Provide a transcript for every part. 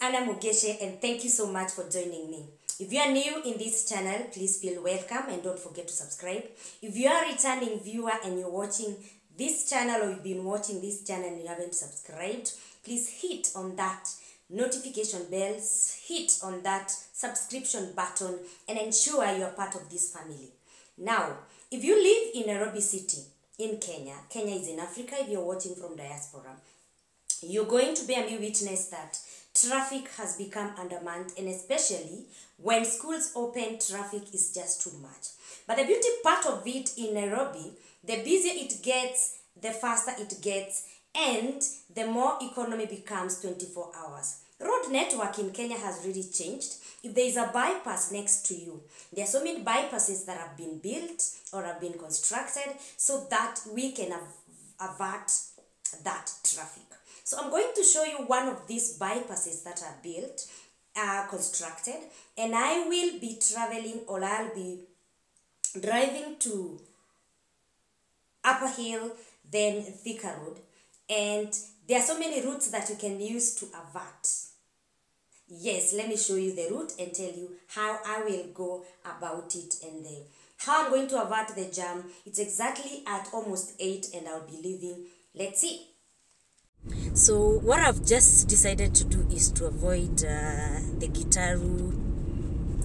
Anna Mugeche and thank you so much for joining me. If you are new in this channel, please feel welcome and don't forget to subscribe. If you are a returning viewer and you're watching this channel or you've been watching this channel and you haven't subscribed, please hit on that notification bells, hit on that subscription button and ensure you're part of this family. Now, if you live in Nairobi City in Kenya, Kenya is in Africa if you're watching from diaspora, you're going to bear me witness that traffic has become undermanned and especially when schools open traffic is just too much. But the beauty part of it in nairobi the busier it gets the faster it gets and the more economy becomes 24 hours. Road network in kenya has really changed. If there is a bypass next to you there are so many bypasses that have been built or have been constructed so that we can av- avert that traffic so I'm going to show you one of these bypasses that are built, uh, constructed, and I will be traveling or I'll be driving to Upper Hill, then Thika Road, and there are so many routes that you can use to avert. Yes, let me show you the route and tell you how I will go about it and the how I'm going to avert the jam. It's exactly at almost 8 and I'll be leaving. Let's see. So what I've just decided to do is to avoid uh, the Gitaru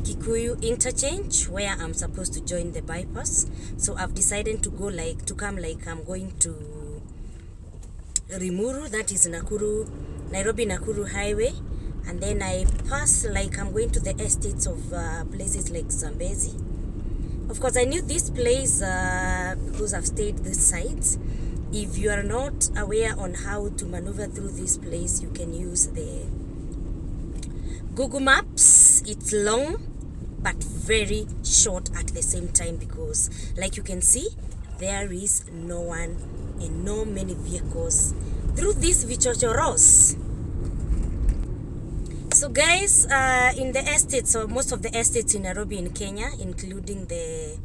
Kikuyu interchange where I'm supposed to join the bypass. So I've decided to go like to come like I'm going to Rimuru, that is Nakuru, Nairobi Nakuru Highway, and then I pass like I'm going to the estates of uh, places like Zambezi. Of course, I knew this place uh, because I've stayed these sides if you are not aware on how to maneuver through this place you can use the google maps. It's long but very short at the same time because like you can see there is no one and no many vehicles through these vichochoros so guys uh, in the estates or most of the estates in nairobi in kenya including the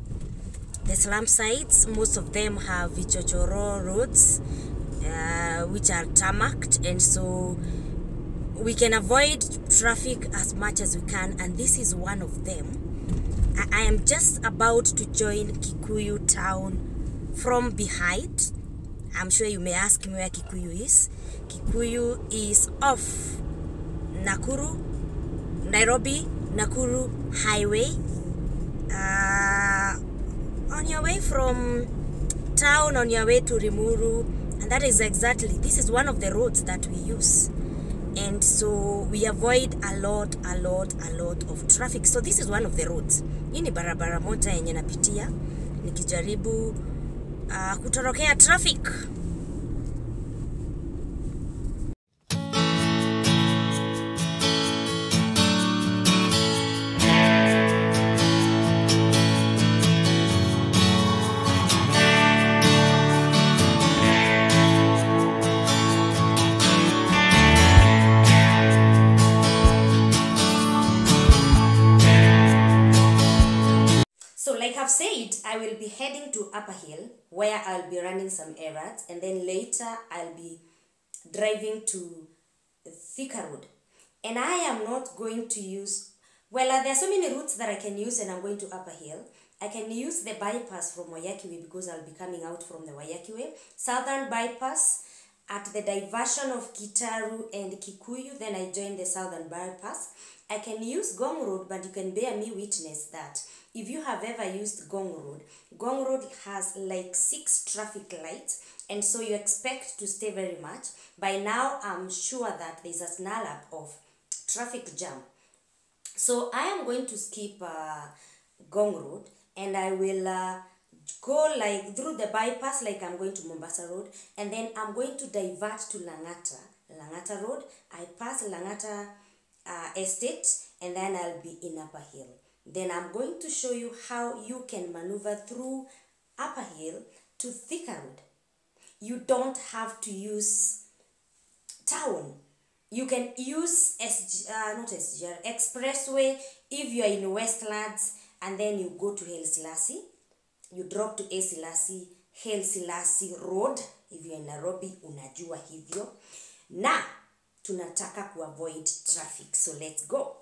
the slum sites most of them have vichochoro roads uh, which are tarmacked and so we can avoid traffic as much as we can and this is one of them. I, I am just about to join kikuyu town from behind. I'm sure you may ask me where kikuyu is. Kikuyu is off nakuru nairobi nakuru highway. Uh, on your way from town on your way to Rimuru and that is exactly this is one of the roads that we use. And so we avoid a lot a lot a lot of traffic. So this is one of the roads. Hii ni barabara moja yenye napitia nikijaribu uh, kutorokea traffic said, I will be heading to Upper Hill where I'll be running some errands, and then later I'll be driving to Thika Road. And I am not going to use, well, uh, there are so many routes that I can use, and I'm going to Upper Hill. I can use the bypass from Waiyaki Way because I'll be coming out from the Waiyaki Way. Southern bypass at the diversion of Gitaru and Kikuyu, then I join the southern bypass. I can use Ngong Road, but you can bear me witness that if you have ever used Ngong Road, Ngong Road has like six traffic lights, and so you expect to stay very much. By now, I'm sure that there's a snarl up of traffic jam. So I am going to skip uh, Ngong Road and I will uh, go like through the bypass like I'm going to Mombasa Road and then I'm going to divert to Langata, Langata Road. I pass Langata uh, Estate and then I'll be in Upper Hill. Then I'm going to show you how you can maneuver through Upper Hill to thicker Road. You don't have to use town. You can use SG, uh, not SGR, Expressway if you are in Westlands and then you go to helsilasi Selassie. You drop to A Selassie, Selassie Road. If you're in Nairobi, unajua hivyo. Na tunataka kuavoid traffic so let's go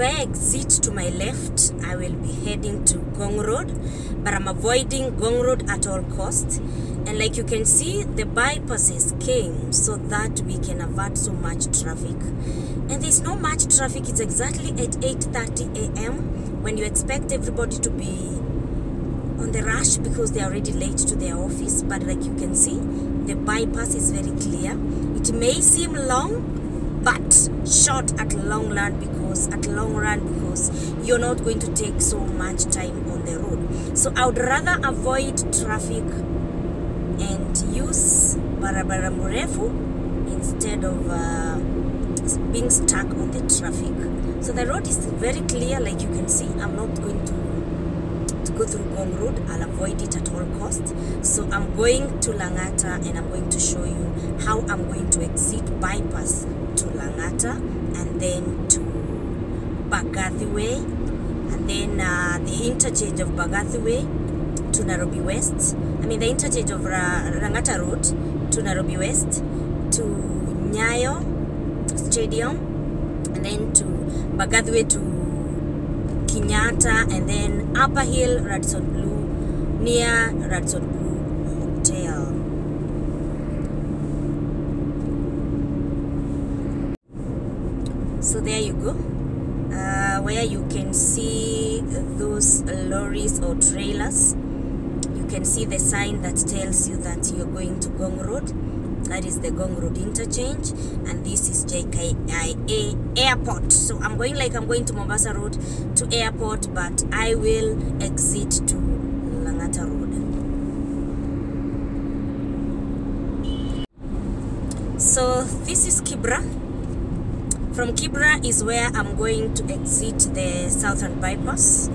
If I exit to my left, I will be heading to Ngong Road, but I'm avoiding Ngong Road at all costs. And like you can see, the bypasses came so that we can avert so much traffic. And there's no much traffic. It's exactly at 8:30 a.m. when you expect everybody to be on the rush because they're already late to their office. But like you can see, the bypass is very clear. It may seem long, but short at long run because at long run because you're not going to take so much time on the road so i would rather avoid traffic and use barabara mrefu instead of uh, being stuck on the traffic. So the road is very clear, like you can see. I'm not going to to go through Ngong Road. I'll avoid it at all costs. So I'm going to Langata and I'm going to show you how I'm going to exit bypass and then to Mbagathi Way and then uh, the interchange of Mbagathi Way to Nairobi West. I mean the interchange of Ra- Langata Road to Nairobi West to Nyayo Stadium and then to Mbagathi Way to Kenyatta and then Upper Hill Radisson Blu near Radisson Blu So there you go. Uh, where you can see those lorries or trailers. You can see the sign that tells you that you're going to Ngong Road. That is the Ngong Road interchange, and this is JKIA Airport. So I'm going like I'm going to Mombasa Road to airport, but I will exit to Langata Road. So this is Kibra. From Kibra is where I'm going to exit the southern bypass.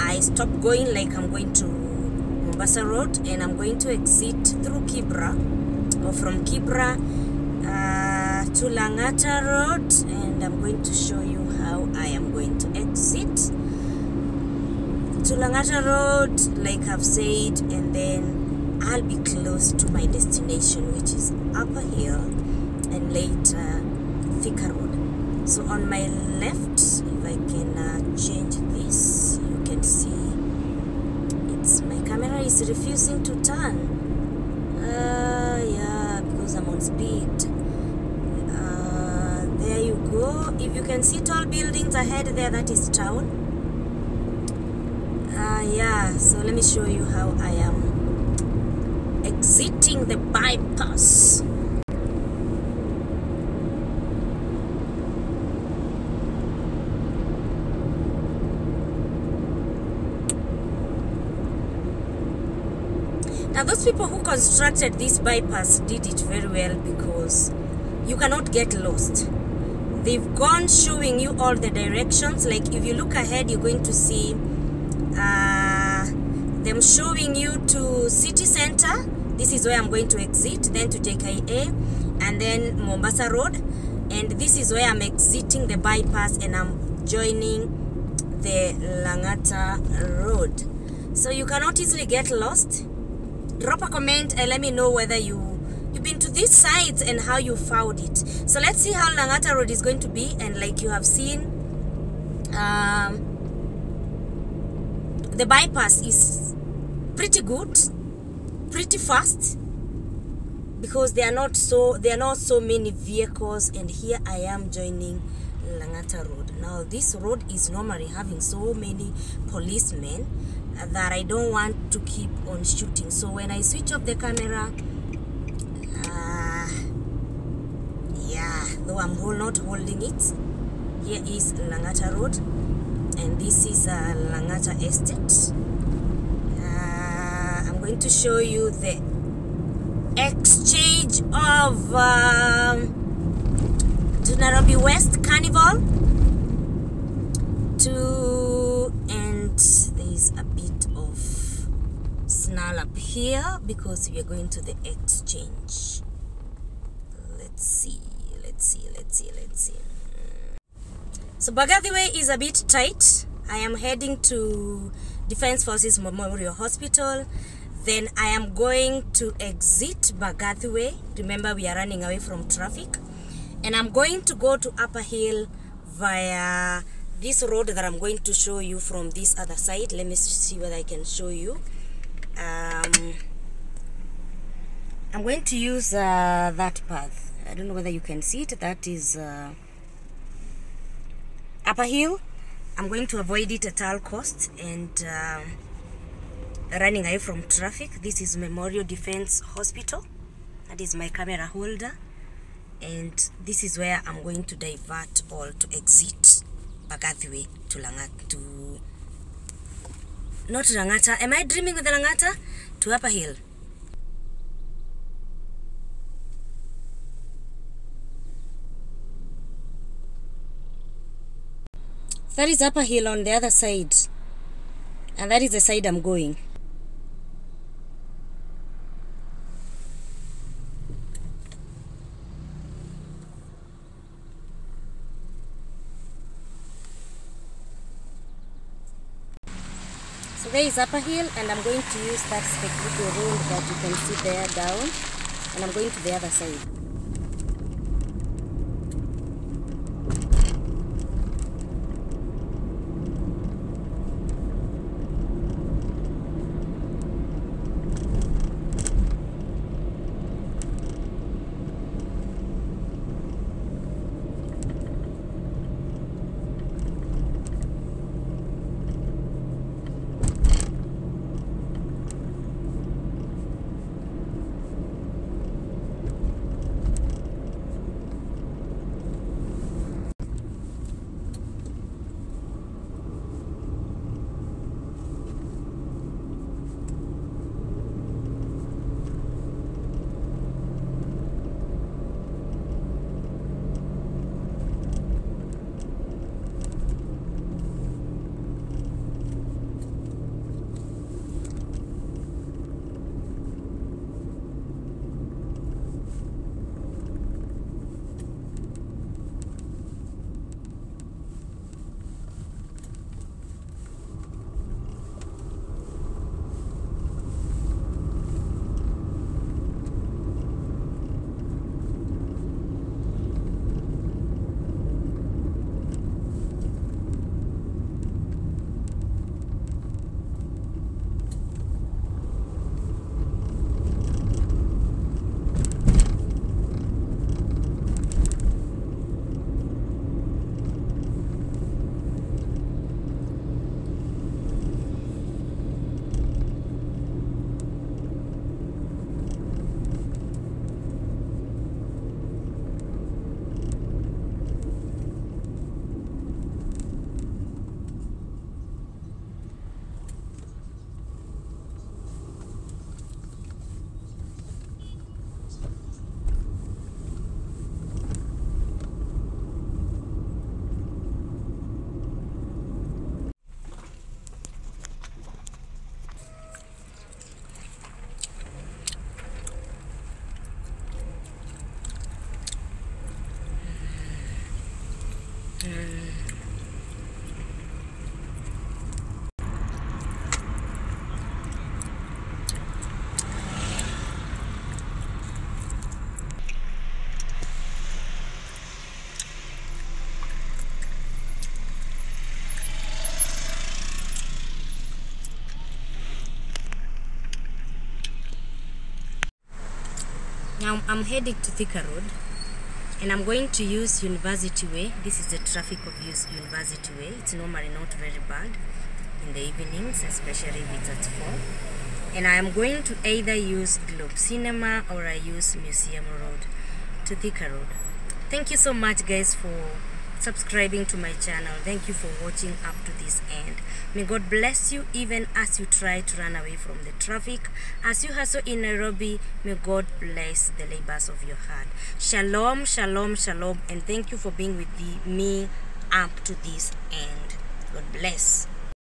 I stop going like I'm going to Mombasa Road and I'm going to exit through Kibra or from Kibra uh, to Langata Road and I'm going to show you how I am going to exit to Langata Road like I've said and then I'll be close to my destination which is Upper Hill and later Thika Road. So on my left, if I can uh, change this, you can see it's my camera is refusing to turn. Uh, yeah, because I'm on speed. Uh, there you go. If you can see tall buildings ahead there, that is town. Uh, yeah, so let me show you how I am exiting the bypass. Now, those people who constructed this bypass did it very well because you cannot get lost. They've gone showing you all the directions. Like if you look ahead, you're going to see uh, them showing you to city center. This is where I'm going to exit, then to JKA, and then Mombasa Road. And this is where I'm exiting the bypass and I'm joining the Langata Road. So you cannot easily get lost drop a comment and let me know whether you you've been to these sites and how you found it. So let's see how langata road is going to be and like you have seen um, the bypass is pretty good pretty fast because there are not so there are not so many vehicles and here i am joining langata road now this road is normally having so many policemen that I don't want to keep on shooting. So when I switch off the camera, uh, yeah, though I'm not holding it, here is Langata Road, and this is uh, Langata Estate. Uh, I'm going to show you the exchange of um, to Nairobi West Carnivore. To and there is a bit of snarl up here because we are going to the exchange. Let's see let's see let's see let's see. So Mbagathi Way is a bit tight. I am heading to Defense Forces Memorial Hospital. Then I am going to exit Mbagathi Way. Remember we are running away from traffic and I'm going to go to Upper Hill via this road that I'm going to show you from this other side. Let me see whether I can show you. Um, I'm going to use uh, that path. I don't know whether you can see it. That is uh, Upper Hill. I'm going to avoid it at all costs and uh, running away from traffic. This is Memorial Defense Hospital. That is my camera holder and this is where I'm going to divert all to exit Mbagathi Way to Langata to not Langata. Am I dreaming with Langata? To Upper Hill. That is Upper Hill on the other side. And that is the side I'm going. So there is Upper Hill and I'm going to use that specific road that you can see there down and I'm going to the other side. Now I'm heading to Thika Road and I'm going to use University Way. This is the traffic of University Way. It's normally not very bad in the evenings, especially if it's at 4. And I am going to either use Globe Cinema or I use Museum Road to Thika Road. Thank you so much guys for subscribing to my channel. Thank you for watching up to this end. May God bless you even as you try to run away from the traffic. As you hustle in Nairobi, may God bless the labors of your heart. Shalom, shalom, shalom, and thank you for being with me up to this end. God bless.